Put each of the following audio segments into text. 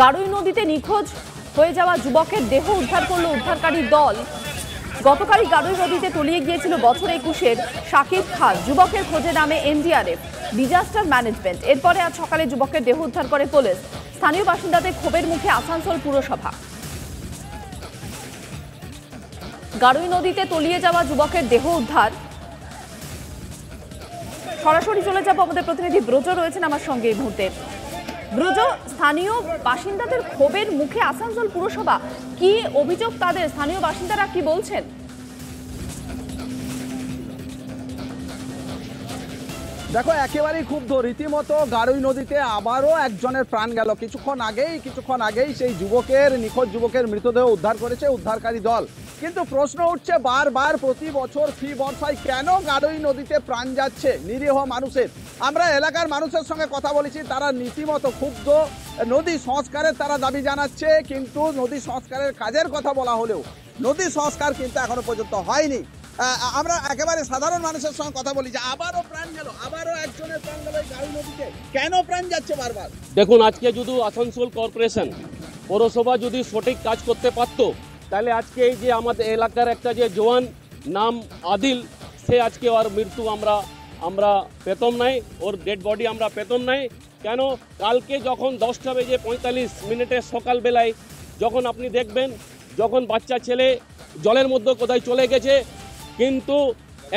গারুই নদীতে নিখোঁজ হয়ে যাওয়া যুবকের দেহ উদ্ধার করল উদ্ধারকারী দল। গতকালই গারুই নদীতে তলিয়ে গিয়েছিল বছর একুশের সাকিব খান, যুবকের খোঁজে নামে এনডিআরএফ, ডিজাস্টার ম্যানেজমেন্ট। এরপরে আজ সকালে যুবকের দেহ উদ্ধার করে পুলিশ। স্থানীয় বাসিন্দাদের ক্ষোভের মুখে আসানসোল পুরসভা। গারুই নদীতে তলিয়ে যাওয়া যুবকের দেহ উদ্ধার। সরাসরি চলে যাব আমাদের প্রতিনিধি ব্রজ রয়েছেন আমার সঙ্গে এই মুহূর্তে। ব্রজ স্থানীয় বাসিন্দাদের ক্ষোভের মুখে আসানসোল পুরসভা কি অভিযোগ তাদের? স্থানীয় বাসিন্দারা কি বলছেন? দেখো, একেবারেই ক্ষুব্ধ। রীতিমতো গারুই নদীতে আবারও একজনের প্রাণ গেল। কিছুক্ষণ আগেই কিছুক্ষণ আগেই সেই যুবকের, নিখোঁজ যুবকের মৃতদেহ উদ্ধার করেছে উদ্ধারকারী দল। কিন্তু প্রশ্ন উঠছে বারবার প্রতি বছর ফি বর্ষায় কেন গারুই নদীতে প্রাণ যাচ্ছে? নিরীহ মানুষের। আমরা এলাকার মানুষের সঙ্গে কথা বলেছি, তারা নীতিমতো ক্ষুব্ধ। নদী সংস্কারের তারা দাবি জানাচ্ছে, কিন্তু নদী সংস্কারের কাজের কথা বলা হলেও নদী সংস্কার কিন্তু এখনও পর্যন্ত হয়নি। আমরা একেবারে সাধারণ মানুষের সঙ্গে কথা বলি যে আবারও প্রাণ গেল, আবারও একজনের প্রাণ গেল কেন প্রাণ যাচ্ছে বারবার? দেখুন, আজকে যদি আসানসোল কর্পোরেশন পৌরসভা যদি সঠিক কাজ করতে পারত, তাহলে আজকে এই যে আমাদের এলাকার একটা যে জওয়ান নাম আদিল, সে আজকে ওর মৃত্যু আমরা আমরা পেতম নাই, ওর ডেড বডি আমরা পেতম নাই। কেন? কালকে যখন দশটা বেজে পঁয়তাল্লিশ মিনিটে সকালবেলায় যখন আপনি দেখবেন, যখন বাচ্চা ছেলে জলের মধ্যে কোথায় চলে গেছে কিন্তু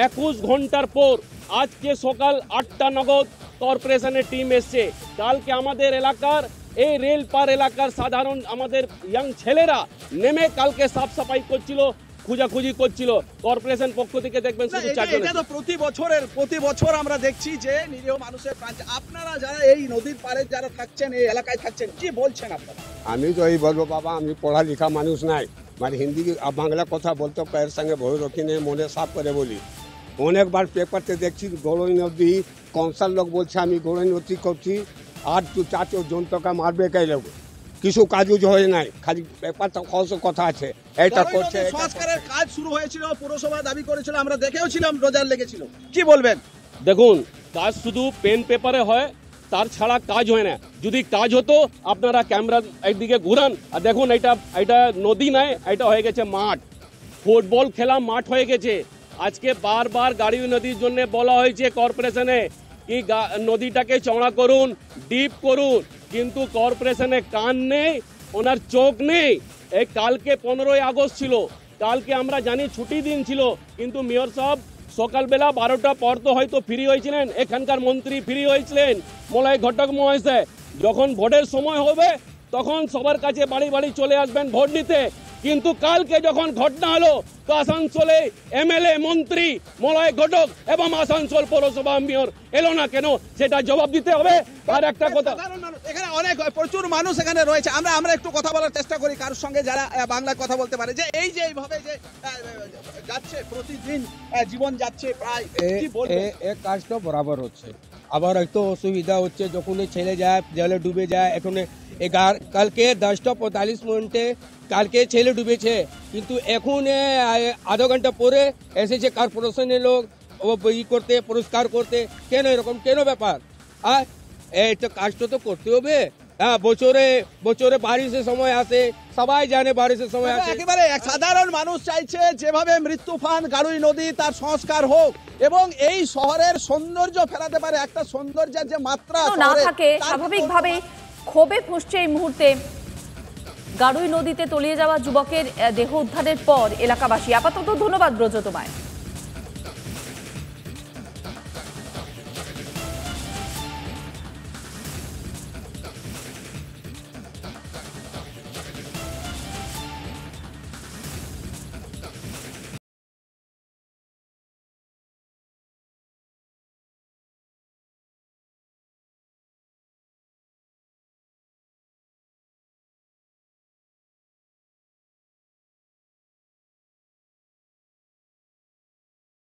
একুশ ঘণ্টার পর আজকে সকাল আটটা নগদ কর্পোরেশনের টিম এসছে। কালকে আমাদের এলাকার এই রেল পার এলাকার সাধারণ আমাদের ইয়াং ছেলেরা নেমে কালকে সাফ সাফাই করছিল খুঁজাখুঁজি করছিল। কর্পোরেশন পক্ষ থেকে দেখবেন শুধু এটা- তো প্রতি বছরের প্রতি বছর আমরা দেখছি যে নিরীহ মানুষের প্রাণ আপনারা যারা এই নদীর পাড়ে যারা থাকছেন এই এলাকায় থাকছেন কি বলছেন আপনারা? আমি তো এই বলব বাবা আমি পড়া লেখা মানুষ নাই। মানে হিন্দি আর বাংলা কথা বলতো পায়ের সঙ্গে ভয় রক্ষি নেই মনে সাফ করে বলি। অনেকবার পেপারতে দেখছি গৌরী নদী কনসাল লোক বলছে আমি গৌরী নদী করছি আর দু চারশো জন টাকা মারবে কে লোক? কিছু কাজ উজ হয় নাই খালি পেপারটা খরচ কথা আছে এটা করছে সংস্কারের কাজ শুরু হয়েছিল পুরসভা দাবি করেছিল আমরা দেখেও ছিলাম রোজার লেগেছিল। কি বলবেন? দেখুন কাজ শুধু পেন পেপারে হয় তার ছাড়া কাজ হয় না। যদি কাজ হতো, আপনারা ক্যামেরা একদিকে ঘুরান, আর দেখুন এটা এটা নদী নয় এটা হয়ে গেছে মাঠ। ফুটবল খেলা মাঠ হয়ে গেছে। আজকে বারবার গাড়ি নদীর জন্য বলা হয়েছে কর্পোরেশনে কি নদীটাকে চওড়া করুন, ডিপ করুন, কিন্তু কর্পোরেশনে কান নেই, ওনার চোখ নেই। এই কালকে পনেরোই আগস্ট ছিল। কালকে আমরা জানি ছুটি দিন ছিল, কিন্তু মেয়র সাহেব সকালবেলা বারোটা পর তো হয়তো ফ্রি হয়েছিলেন, এখানকার মন্ত্রী ফ্রি হয়েছিলেন, মলয় ঘটক মহাশয়। যখন ভোটের সময় হবে, তখন সবার কাছে বাড়ি বাড়ি চলে আসবেন ভোট নিতে। কিন্তু কালকে যখন ঘটনা হলো তো আসানসোলে এমএলএ মন্ত্রী মলয় ঘটক এবং আসানসোল পৌরসভা মেয়র এলো না কেন? সেটা জবাব দিতে হবে। আর একটা কথা এখানে অনেক প্রচুর মানুষ এখানে রয়েছে। আমরা আমরা একটু কথা বলার চেষ্টা করি কারোর সঙ্গে যারা বাংলায় কথা বলতে পারে। যে এই যে এইভাবে যে যাচ্ছে প্রতিদিন আহ, জীবন যাচ্ছে প্রায় এক কাজটা বরাবর হচ্ছে। আবার একটু অসুবিধা হচ্ছে, যখন ছেলে যায়, জলে ডুবে যায়, এখন এগার কালকে দশটা পঁয়তাল্লিশ মিনিটে কালকে ছেলে ডুবেছে, কিন্তু এখন আধ ঘণ্টা পরে এসেছে কর্পোরেশনের লোক, ও ই করতে, পুরস্কার করতে। কেন এরকম? কেন ব্যাপার? আর এটা কাজটা তো করতে হবে। হ্যাঁ বছরে বছরে বারিশের সময় আসে সবাই জানে বারিশের সময় আসে। একেবারে এক সাধারণ মানুষ চাইছে যেভাবে মৃত্যু ফান গাড়ুই নদী তার সংস্কার হোক এবং এই শহরের সৌন্দর্য ফেরাতে পারে একটা সৌন্দর্যের যে মাত্রা না থাকে স্বাভাবিকভাবে ক্ষোভে ফুসছে এই মুহূর্তে গারুই নদীতে তলিয়ে যাওয়া যুবকের দেহ উদ্ধারের পর এলাকাবাসী। আপাতত ধন্যবাদ ব্রজ তোমায়।